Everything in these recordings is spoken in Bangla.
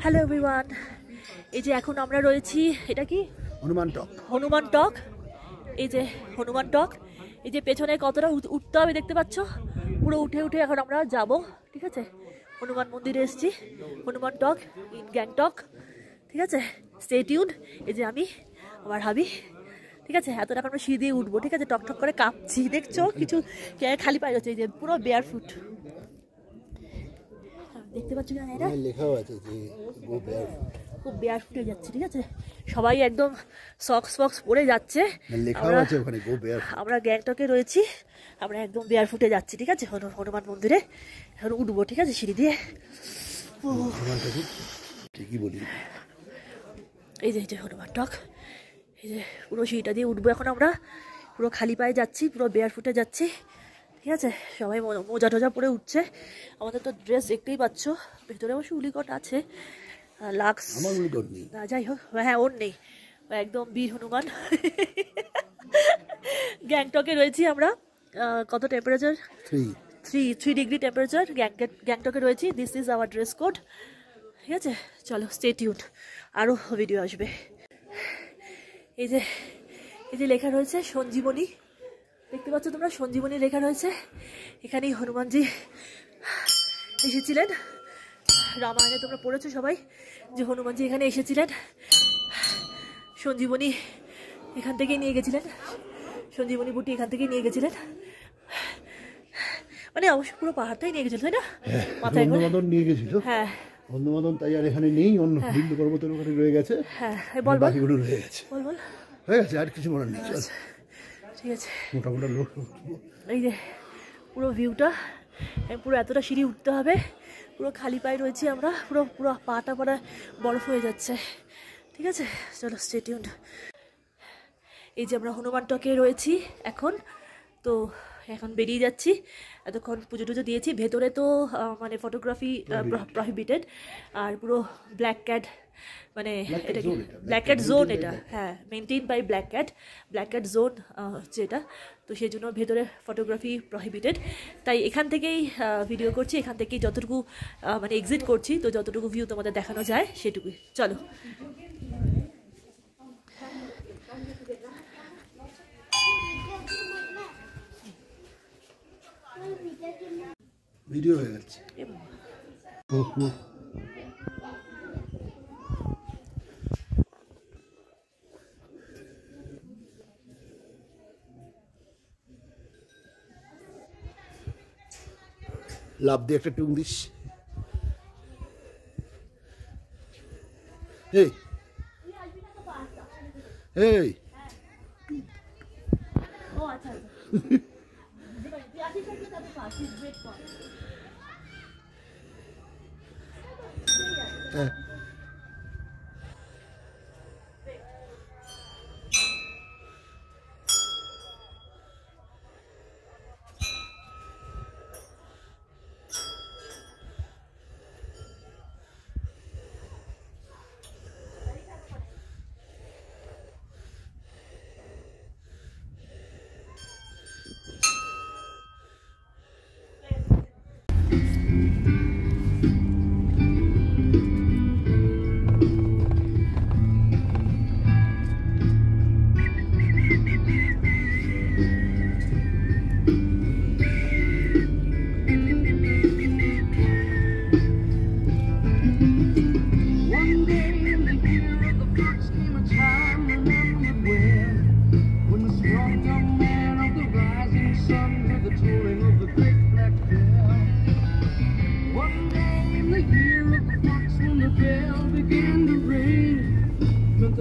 হ্যালো এভরিওয়ান এই যে এখন আমরা রয়েছি এটা কি? হনুমান টক। হনুমান টক। এই যে হনুমান টক। এই যে পেছনে কতটা উঠ- উঠতে হবে দেখতে পাচ্ছ? পুরো উঠে উঠে এখন আমরা যাব ঠিক আছে? হনুমান মন্দিরে এসেছি। হনুমান টক ইন গ্যাংটক ঠিক আছে? স্টে টিউন এই যে আমি আমার হাবি ঠিক আছে? এত টাকা আমরা সিঁড়ি দিয়ে উঠবো ঠিক আছে? টক টক করে কাঁপছি দেখছ? কিছু খালি পাই যাচ্ছে এই যে পুরো বেয়ার ফুট দেখতে পাচ্ছ না এটা লেখাও আছে যে খুব বেয়ার ফুটে যাচ্ছে ঠিক আছে? সবাই একদম সক্স ফক্স পরে যাচ্ছে। লেখাও আমরা- আছে ওখানে গো বেয়ার আমরা গ্যাংটকে রয়েছি। আমরা একদম বেয়ার ফুটে যাচ্ছি ঠিক আছে? হনুমান মন্দিরে। এখন উঠবো ঠিক আছে সিঁড়ি দিয়ে? ঠিকই বলি। এই যে এই যে হনুমান টক। এই যে পুরো সিঁড়িটা দিয়ে উঠবো এখন আমরা। পুরো খালি পায়ে যাচ্ছি পুরো বেয়ার ফুটে যাচ্ছি। ঠিক আছে? সবাই মোজা টোজা পরে উঠছে। আমাদের তো ড্রেস দেখতেই পাচ্ছ। ভেতরে অবশ্য উলিকট আছে। লাক্স যাই হোক হ্যাঁ ওর নেই। একদম বীর হনুমান। গ্যাংটকে রয়েছি আমরা। কত temperature three three three degree temperature গ্যাংটকে রয়েছি। This is our dress code ঠিক আছে? চলো স্টে টিউন আরও ভিডিও আসবে। এই যে এই যে লেখা রয়েছে সঞ্জীবনী। দেখতে পাচ্ছ তোমরা সঞ্জীবনী লেখা রয়েছে। এখানেই হনুমানজি এসেছিলেন। রামায়ণে তোমরা পড়েছো সবাই যে হনুমানজি এখানে এসেছিলেন। সঞ্জীবনী এখান থেকেই নিয়ে গেছিলেন। সঞ্জীবনী বুটি এখান থেকেই নিয়ে গেছিলেন। মানে অবশ্য পুরো পাহাড়টাই নিয়ে গেছিল তাই না? মাথায় করে। নিয়ে গেছিল। হ্যাঁ। বন্ধুবান্ধব তাই আর এখানে নেই অন্য বিন্দু পর্বতের ওখানে রয়ে গেছে। হ্যাঁ বল বল। বাকিগুলো রয়ে গেছে। বল বল। হয়ে গেছে আর কিছু মনে নেই চল। ঠিক আছে। এই যে পুরো ভিউটা পুরো এতটা সিঁড়ি উঠতে হবে পুরো খালি পায়ে রয়েছি আমরা পুরো পুরো পাটা পাড়া বরফ হয়ে যাচ্ছে ঠিক আছে? চলো স্টেটিউন এই যে আমরা হনুমান টকে রয়েছি এখন তো এখন বেরিয়ে যাচ্ছি। এতক্ষণ পুজো টুজো দিয়েছি। ভেতরে তো মানে ফটোগ্রাফি প্রহিবিটেড আর পুরো ব্ল্যাক ক্যাট মানে এটা। কি ব্ল্যাক ক্যাট জোন এটা। হ্যাঁ maintain by black cat black cat zone হচ্ছে এটা। তো সেই জন্য ভেতরে ফটোগ্রাফি প্রহিবিটেড তাই এখান থেকেই ভিডিও করছি। এখান থেকেই যতটুকু মানে এক্সিট করছি। তো যতটুকু ভিউ তোমাদের দেখানো যায় সেটুকুই। চলো। ভিডিও হয়ে ও। লাভ দিয়ে একটা টুং দিস। এই। এই। ও আচ্ছা। হ্যাঁ One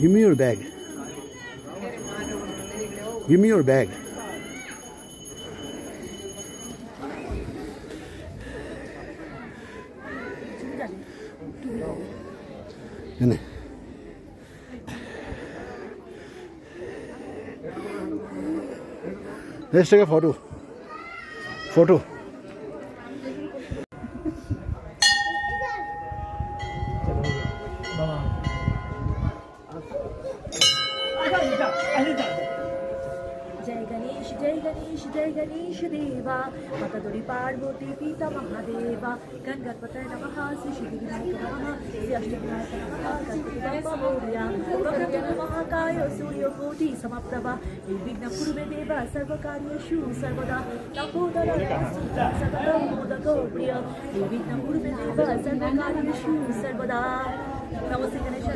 Give me your bag. Give me your bag. এনে Let's take a photo. 佛咒 Ganesh, जय गणेश देवा। माता दुरी पार्वती, पीता महादेवा। गणगणपत नमः, श्री श्री महाकाय, सूर्यकोटि समप्रभा। निर्विघ्न कुरु मे देव, सर्वकार्येषु सर्वदा। तपोदर सर्वदा। नमस्ते गणेश